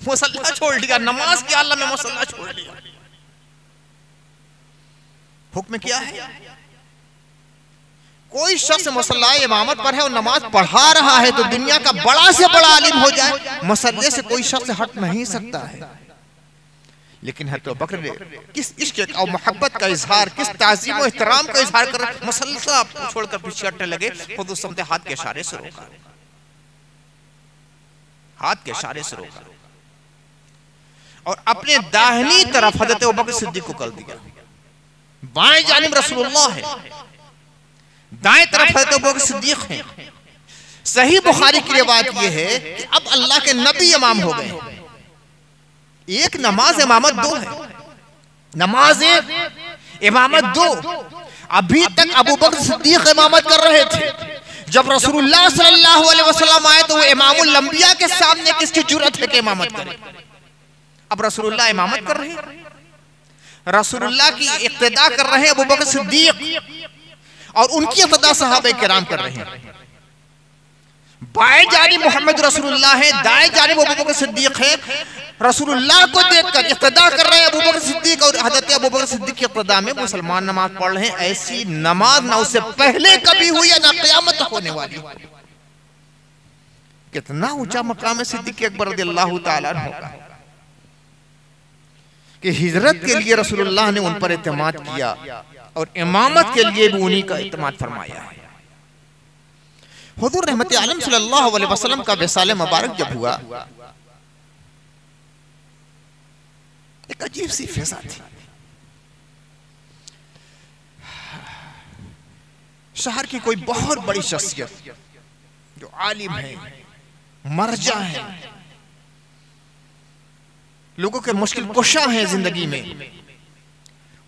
मुसल्ला छोड़ दिया, नमाज़ के आलम में मुसल्ला छोड़ दिया। हुक्म क्या है? कोई शख्स मसल्ला इमामत पर है और नमाज़ पढ़ा रहा है तो दुनिया का बड़ा से बड़ा आलिम हो जाए मसल्ले से कोई शख्स हट नहीं सकता है। लेकिन हर तो बकर किस इश्क और मोहब्बत का इजहार किस ताजीम और एहतराम का इजहार कर मसल्ला छोड़कर पीछे हटने लगे खुद उस समय हाथ के इशारे से रोका। हाथ के इशारे से रोका। और अपने दाहिनी तरफ़ हज़रत बकर सिद्दीक को कर दिया। बाएँ जानिब रसूलुल्लाह है। दाएँ तरफ़ हज़रत बकर सिद्दीक है। सही बुखारी की रिवायत यह है कि अब अल्लाह के नबी इमाम हो गए। एक नमाज़ इमामत दो है। नमाज़ इमामत दो। अभी तक अबू बकर सिद्दीक इमामत कर रहे थे। जब रसूलुल्लाह सल्लल्लाहु अलैहि वसल्लम आए तो वो इमामुल अंबिया के सामने किसकी ज़रूरत है कि इमामत करे? अब रसूलुल्लाह इमामत कर रहे हैं। रसूलुल्लाह की इक्तदा कर रहे हैं अबू बकर सिद्दीक। और उनकी इक्तदा सहाबे किराम कर रहे हैं। बाएँ जानी मोहम्मद रसूलुल्लाह है दाएँ जानी अबू बकर सिद्दीक है। रसूलुल्लाह को देखकर इक्तदा कर रहे हैं अबू बकर सिद्दीक और हज़रत अबू बकर सिद्दीक की इक्तदा में मुसलमान नमाज़ पढ़ रहे हैं। ऐसी नमाज़ ना उससे पहले कभी हुई या ना क़यामत होने वाली। कितना ऊँचा मकाम है सिद्दीक अकबर रदियल्लाहु ताला अन्हु का। कि हिजरत के लिए रसूलुल्लाह ने उन पर एतमाद किया। और इमामत के लिए भी उन्हीं का एतमाद फरमाया है। हुजूर रहमत आलम सल्लल्लाहु अलैहि वसल्लम का वसाल मुबारक जब हुआ एक अजीब सी फिजा थी। शहर की कोई बहुत बड़ी शख्सियत जो आलिम है मरजा है लोगों के मुश्किल कुशा है ज़िंदगी में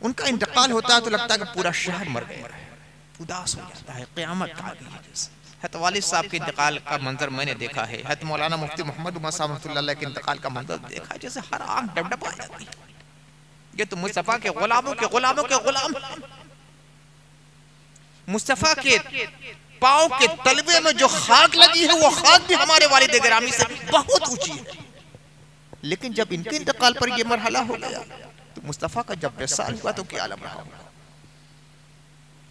उनका इंतकाल होता है तो लगता है कि पूरा शहर मर गया। है उदास हो जाता है क्यामत आ गई है जैसे। हत वालिद साहब के इंतकाल का मंजर मैंने देखा है। हत मौलाना मुफ्ती मोहम्मद उमर साहब रहमतुल्लाह के इंतकाल का मंजर देखा है जैसे हर आँख डबडब जाती है। ये तो मुस्तफ़ा के गुलामों के गुलामों के गुलाम। मुस्तफ़ा के पाँव के तलवे में जो खाक लगी है वो खाक भी हमारे वालिद ग्रामी से बहुत ऊँची है। लेकिन जब इनके इंतकाल पर यह मरहला हो गया तो मुस्तफ़ा का जब विसाल हुआ तो क्या आलम रहा होगा?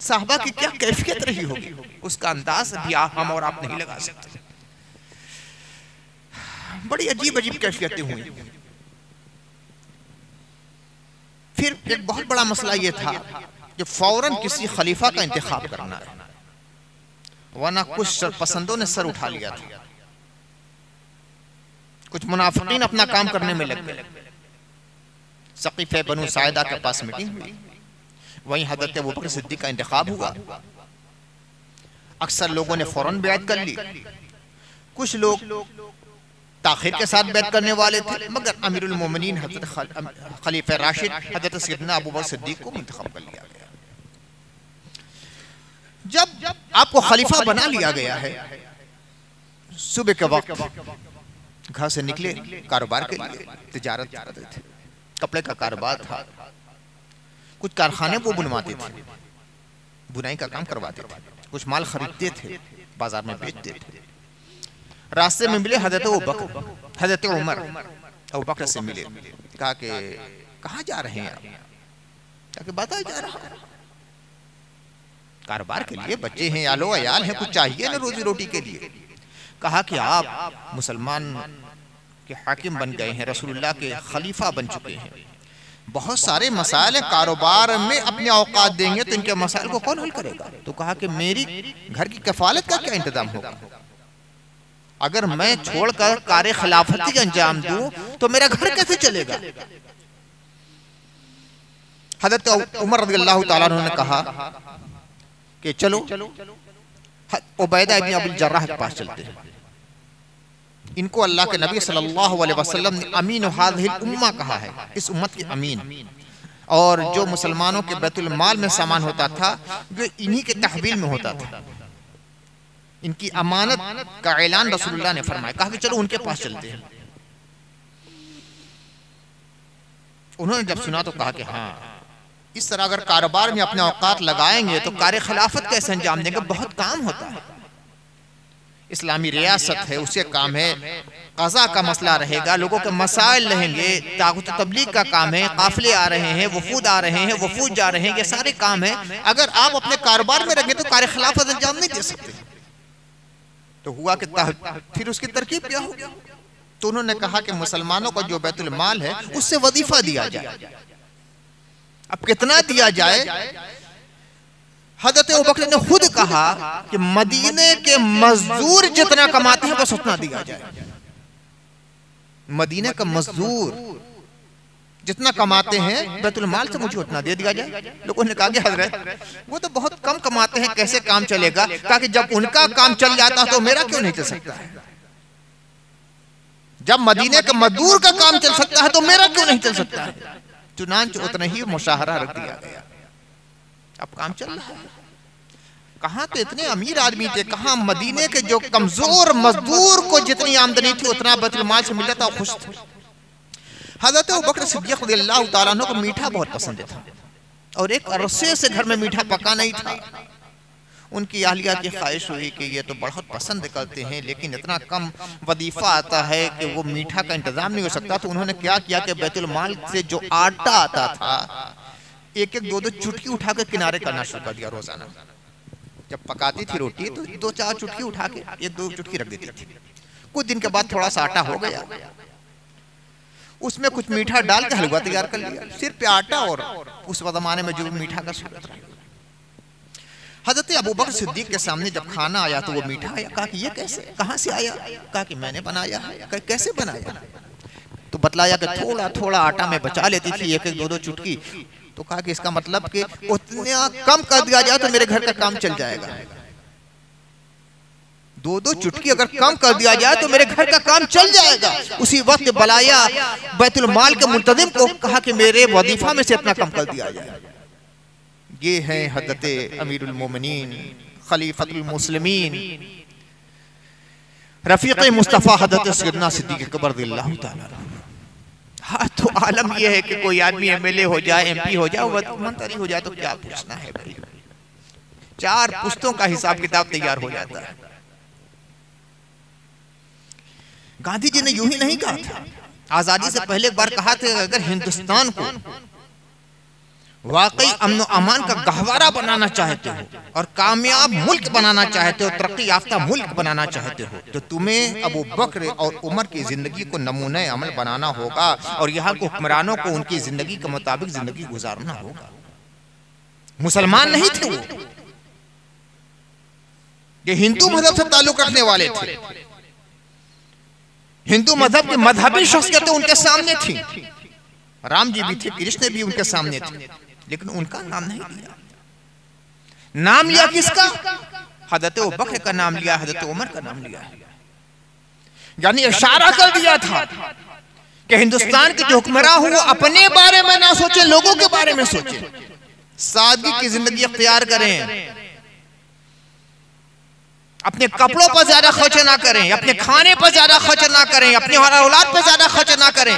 साहबा की क्या कैफियत रही होगी? उसका अंदाज भी हम और आप नहीं लगा सकते। बड़ी अजीब अजीब कैफियतें हुई। फिर एक बहुत बड़ा मसला यह था कि फ़ौरन किसी खलीफा का इंतखाब करना है वरना कुछ पसंदों ने सर उठा लिया था। कुछ मुनाफिकीन अपना काम करने में लग गए। सकीफ बनु सायदा के पास मीटिंग हुई वहीं हज़रत अबू बकर सिद्दीक का इंतखाब हुआ अक्सर लोगों ने फ़ौरन बैत कर ली कुछ लोग ताखिर के साथ बैत करने वाले थे मगर अमीरुल मोमिनीन हज़रत खलीफ राशिद हज़रत सैदना अबू बकर सिद्दीक को इंतखाब कर लिया गया जब आपको खलीफा बना लिया गया है सुबह के वक्त घर से निकले कारोबार के लिए तिजारत करते थे कपड़े का कारोबार था। कुछ कारखाने वो बुनवाते थे। बुनाई का काम करवाते थे। कुछ माल खरीदते थे, बाज़ार में बेचते थे। रास्ते में मिले हज़रत बकर। हज़रत उमर और बकर से मिले। कहा कि, कहाँ जा रहे हैं आप? कहा बताया जा रहा कारोबार के लिए बच्चे हैं यालो अयाल हैं, कुछ चाहिए ना रोजी रोटी के लिए। कहा कि, आप मुसलमान के हाकिम बन गए हैं रसूलुल्लाह के खलीफा बन चुके हैं। बहुत सारे मसाइल कारोबार में अपने औकात देंगे तो इनके मसाइल को कौन हल करेगा? तो कहा कि मेरी घर की कफालत का क्या इंतज़ाम होगा? अगर मैं छोड़कर कार्य खिलाफती अंजाम दूँ तो मेरा घर कैसे चलेगा? हज़रत उमर रज़ी अल्लाह ने कहा कि चलो उबैदा इब्न अबुल जर्राह के पास चलते हैं। इनको अल्लाह के नबी सल्लल्लाहु अलैहि वसल्लम ने अमीन हादिल उम्मा कहा है, इस उम्मत के अमीन। और जो मुसलमानों के बैतुल माल में सामान होता था, जो इन्हीं के तहवील में होता था। इनकी अमानत का ऐलान रसूलुल्लाह ने फरमाया। कहा कि चलो उनके पास चलते हैं। उन्होंने जब सुना तो कहा कि हाँ इस तरह अगर कारोबार में अपने औकात लगाएँगे तो कार्य खिलाफत कैसे अंजाम देंगे, बहुत काम होता है। इस्लामी रियासत है उसके काम है। कज़ा का मसला रहेगा लोगों के मसाइल रहेंगे ताकत तबलीग का काम है काफिले आ रहे हैं वफूद आ रहे हैं वफूद जा रहे हैं ये सारे काम है। अगर आप अपने कारोबार में रखें तो कार्य खिलाफत अंजाम नहीं दे सकते। तो हुआ कि फिर उसकी तरकीब क्या होगी? तो उन्होंने कहा कि मुसलमानों का जो बैतुल माल है उससे वजीफा दिया जाए। अब कितना दिया जाए? हज़रत बकर ने खुद कहा कि मदीने के मजदूर जितना कमाते हैं बस उतना दिया जाए। मदीने का मजदूर जितना कमाते हैं, बैतुल माल से मुझे उतना दे दिया जाए। लोगों ने कहा कि हज़रत, वो तो बहुत कम कमाते हैं, कैसे काम चलेगा? ताकि जब उनका काम चल जाता तो मेरा क्यों नहीं चल सकता? है जब मदीने के मजदूर का काम चल सकता है तो मेरा क्यों नहीं चल सकता? है चुनाच उतना ही मुशाहरा रख दिया गया। अब काम चल रहा है। कहाँ तो इतने अमीर आदमी थे, कहाँ मदीने के जो कमज़ोर मजदूर को जितनी आमदनी थी, उतना बैतुलमाल से मिल जाता खुश थे। हज़रत बकर सिद्दीक को मीठा बहुत पसंद था और एक अरसे से घर में मीठा पका नहीं था। उनकी आहलिया की ख्वाहिश हुई कि ये तो बहुत पसंद करते हैं, लेकिन इतना कम वजीफा आता है कि वो मीठा का इंतज़ाम नहीं हो सकता। तो उन्होंने क्या किया कि बैतुल माल से जो आटा आता था एक एक दो दो चुटकी उठा के किनारे करना शुरू कर दिया रोज़ाना। जब पकाती थी रोटी तो दो चार चुटकी उठा के एक दो चुटकी रख देती थी। कुछ दिन के बाद थोड़ा सा आटा हो गया। उसमें कुछ मीठा डाल के हलवा तैयार कर लिया। सिर्फ़ आटा और उस जमाने में जो मीठा का सूरत रहा। हज़रत अबू बकर सिद्दीक के सामने जब खाना आया तो वो मीठा आया। कहा कि ये कैसे? कहाँ से आया? कहा कि मैंने बनाया। है कहा कैसे बनाया? तो बतलाया कि थोड़ा थोड़ा आटा में बचा लेती थी। एक एक दो दो चुटकी तो कहा कि इसका मतलब कि उतना कम कर दिया जाए तो मेरे घर का काम चल जाएगा। दो दो चुटकी अगर कम कर दिया जाए तो मेरे घर का काम चल जाएगा। उसी वक्त बलाया बैतुल माल के मुंतजिम को कहा कि मेरे वजीफा में से इतना कम कर दिया जाए। ये है हज़रत अमीरुल मोमिनीन, खलीफतुल मुस्लिमीन। रफीक मुस्तफ़ा हज़रत सिद्दीक अकबर दिल्लाहु ताला हाँ तो आलम यह है कि कोई आदमी एमएलए हो जाए एमपी हो जाए मंत्री हो जाए तो क्या पूछना है भाई? चार पुस्तों का हिसाब किताब तैयार हो जाता है। गांधी जी ने यूँ ही नहीं कहा था। आज़ादी से पहले एक बार कहा था अगर हिंदुस्तान को वाकई अमन अमान का गहवारा बनाना चाहते हो और कामयाब मुल्क बनाना चाहते हो तरक्की याफ्ता मुल्क बनाना चाहते हो। तो तुम्हें अबू बकर और उमर की ज़िंदगी को नमूने अमल बनाना होगा और यहाँ के हुक्मरानों को उनकी ज़िंदगी के मुताबिक ज़िंदगी गुजारना होगा। मुसलमान नहीं थे वो। ये हिंदू मज़हब से ताल्लुक रखने वाले थे। हिंदू मज़हब की मजहबी शख्सियतें उनके सामने थी। राम जी भी थे कृष्ण भी उनके सामने थे। लेकिन उनका नाम नहीं लिया। नाम लिया किसका? हज़रत बकर का नाम लिया, हज़रत उमर का नाम लिया। यानी इशारा कर दिया था कि हिंदुस्तान के जो हुक्मरान हो, वो अपने बारे में ना सोचे, लोगों के बारे में सोचे। सादगी की ज़िंदगी अख्तियार करें? अपने कपड़ों पर ज़्यादा खर्च ना करें, अपने खाने पर ज़्यादा खर्च ना करें, अपने औलाद पर ज़्यादा खर्च ना करें।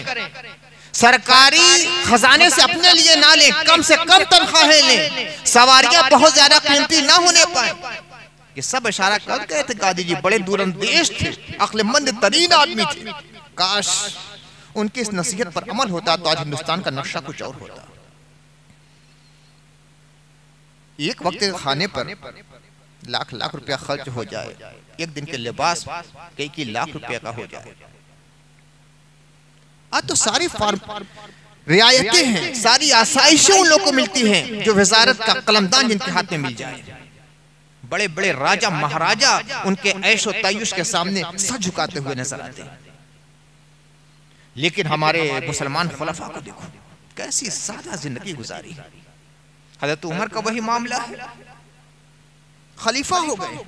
सरकारी खजाने से अपने लिए ना लें कम से कम तनख्वाहें लें। सवारियाँ बहुत ज़्यादा कीमती ना होने पाए ये सब इशारा कर गए थे गांधी जी बड़े दूरंदेश थे अक्लमंद तरीन आदमी थे। काश उनकी इस नसीहत पर अमल होता तो आज हिंदुस्तान का नक्शा कुछ और होता। एक वक्त के खाने पर लाख लाख रुपया खर्च हो जाए। एक दिन के लिबास कई की लाख रुपया का हो जाए। आज तो सारी रियायतें हैं सारी आसाइशें उन लोगों को मिलती हैं जो वजारत का कलमदान जिनके हाथ में मिल जाए। बड़े बड़े राजा महाराजा उनके ऐशो तयुष के सामने सर झुकाते हुए नज़र आते हैं। लेकिन हमारे मुसलमान खुलफा को देखो कैसी सादा ज़िंदगी गुजारी। हज़रत उमर का वही मामला है। खलीफा हो गए।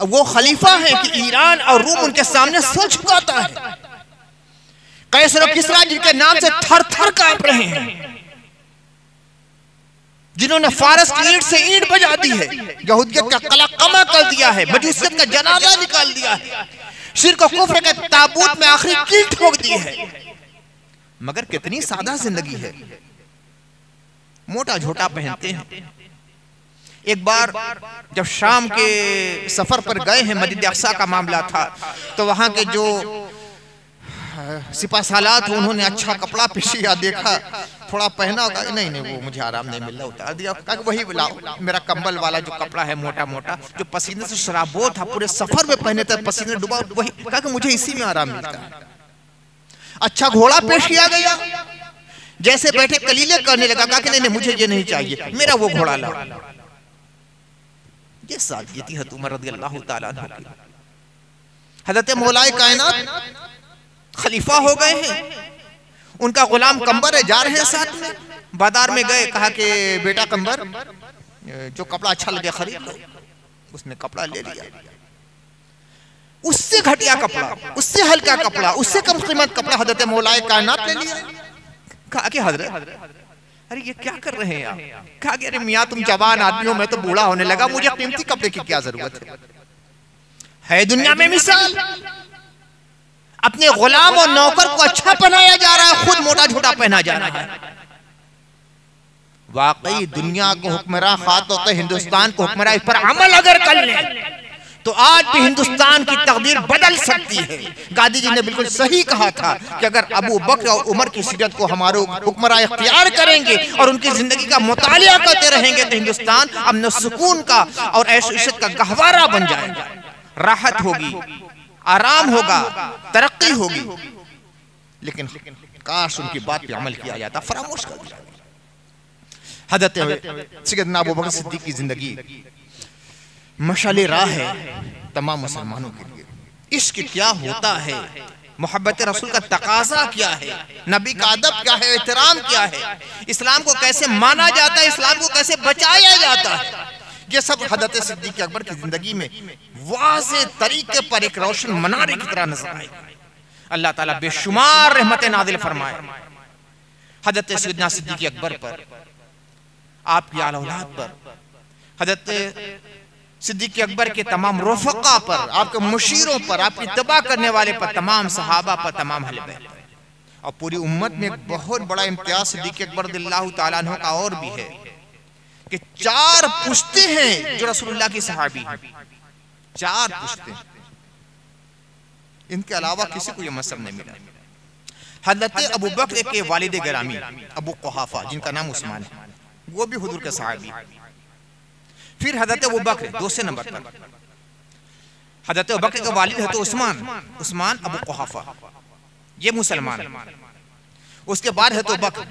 अब वो खलीफा है कि ईरान और रूम उनके सामने सर झुकाता है। कैसर किसरा जिनके नाम से थर थर काँप रहे हैं। जिन्होंने फारस की ईंट से ईंट बजा दी है। यहूदियत का कला कमा कर दिया है। मजूसियत का जनाजा निकाल दिया है। सिर को कुफर के ताबूत में आखिरी कील ठोक दी है। मगर कितनी सादा ज़िंदगी है। मोटा झोटा पहनते हैं। एक बार जब शाम के सफ़र पर गए हैं मस्जिद अक्सा का मामला था तो वहाँ के जो सिपा सालात उन्होंने अच्छा कपड़ा पिछिया देखा, थोड़ा पहना होगा नहीं नहीं, वो मुझे आराम नहीं मिल रहा। उतार दिया, कहा वही लाओ, मेरा कंबल वाला जो कपड़ा है मोटा मोटा जो पसीने से शराबो था, पूरे सफ़र में पहने थे, पसीने डुबा, वही, कहा कि मुझे इसी में आराम मिलता है। अच्छा घोड़ा पेश किया गया। जैसे बैठे कलीले करने लगा, कहा कि नहीं नहीं, मुझे ये नहीं चाहिए, मेरा वो घोड़ा ला ये सादगी है उमर रदी अल्लाह तआला हज़रत मौलाए कायनात खलीफा हो गए हैं। उनका गुलाम कंबर है जा रहे हैं साथ में। बाज़ार में। गए कहा कि बेटा कंबर जो कपड़ा अच्छा लगे खरीद लो। उसने कपड़ा ले लिया। उससे घटिया कपड़ा उससे हल्का कपड़ा उससे कम कीमत कपड़ा हज़रत मौलाए कायनात ले लिया कहा कि हज़रत अरे ये क्या कर रहे हैं आप कहा कि अरे मियाँ तुम जवान आदमी हो मैं तो बूढ़ा होने लगा मुझे कीमती कपड़े की क्या ज़रूरत है? है दुनिया में मिसाल। अपने गुलाम और नौकर को अच्छा पहनाया जा रहा है, खुद मोटा झोटा पहना जा रहा है। वाकई दुनिया को हुक्मरान खास तौर पर हिंदुस्तान को हुक्मरान इस पर अमल अगर कर ले तो आज भी हिंदुस्तान की तकदीर बदल सकती है। गांधी जी ने बिल्कुल सही कहा था कि अगर अबू बकर और उमर की सीरत को हमारे हुक्मरा इख्तियार करेंगे और उनकी ज़िंदगी का मुतालिया करते रहेंगे तो हिंदुस्तान अमन सुकून का और इशत का गहवारा बन जाएगा। राहत होगी। आराम होगा तरक्की होगी। लेकिन काश उनकी बात पे अमल किया जाता फरामोश कर दिया। हज़रत सैयदना अबू बकर सिद्दीक की ज़िंदगी मशाले राह है तमाम मुसलमानों के लिए। इश्क क्या होता है? मोहब्बत रसूल का तकाजा क्या है? नबी का अदब क्या है? एहतराम क्या है? इस्लाम को कैसे माना जाता है? इस्लाम को कैसे बचाया जाता है? ये सब हज़रत सिद्दीक अकबर की ज़िंदगी में वाजे तरीके पर एक रोशन मनारे की तरह नज़र आए अल्लाह ताला बेशुमार रहमत नादिल फरमाए। हज़रत सैदना सिद्दीक अकबर पर। आपकी आल औलाद पर। हज़रत सिद्दीक अकबर के तमाम रोफका पर आपके मुशीरों पर आपकी तबाह करने वाले पर तमाम सहाबा पर तमाम हलबे। और पूरी उम्मत में एक बहुत बड़ा इम्तियाज़ सिद्दीक अकबर ताला का और भी है कि चार पुश्ते हैं जो रसूलुल्लाह की सहाबी हैं। चार पुश्ते। इनके अलावा किसी को यह मसब नहीं मिला। हज़रत अबू बकर के वालिद ग्रामी अबू कुहाफा जिनका नाम उस्मान है। वो भी हुजूर के सहाबी। फिर हज़रत अबू बकर दूसरे नंबर पर। हज़रत अबू बकर के वालिद है तो उस्मान। उस्मान अबू कुहाफा। ये मुसलमान। उसके बाद है तो बकर।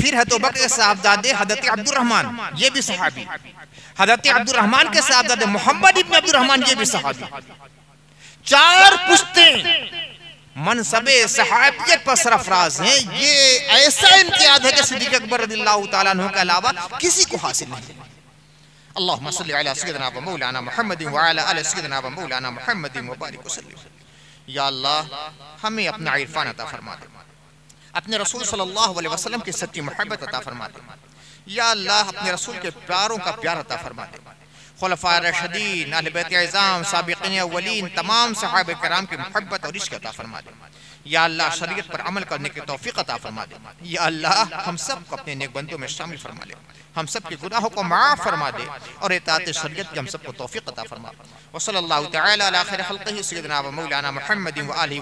फिर है तो बकर के साहबजादे हज़रत अब्दुलरहमान ये भी सहाबी। हज़रत अब्दुलरहमान के साहबजादे मोहम्मद इब्न अब्दुलरहमान ये भी सहाबी। चार पुश्ते मनसबे सहाबियत पर सरफराज हैं। ये ऐसा इम्तियाज़ है कि सिद्दीक अकबर अन्हु के अलावा किसी को हासिल नहीं। अल्लाहुम्मा सल्ली अला सय्यिदिना व मौलाना मुहम्मद व अला आलि सय्यिदिना व मौलाना मुहम्मद व बारिक वसल्लम। या अल्लाह हमें अपना इरफान अता फरमा दे। अपने रसूल सल्लल्लाहु अलैहि वसल्लम की सच्ची मोहब्बत अता फरमा दे या अल्लाह अपने रसूल के प्यारों का प्यार अता फरमा दे खुलफा रशदीन अहले बैत इज़ाम साबिकीन अव्वलीन तमाम सहाबे कराम की मोहब्बत और इश्क अता फरमा दे या अल्लाह शरीयत पर अमल करने की तौफीक अता फरमा दे या अल्लाह हम सबको अपने नेक बंदों में शामिल फरमा ले हम सब के गुनाहों को माफ़ फरमा दे और इतात शरीयत की हम सबको तौफीक अता फरमा व सल्लल्लाहु तआला अला खैर खल्क़िही सय्यदना व मौलाना मुहम्मद व आलिहि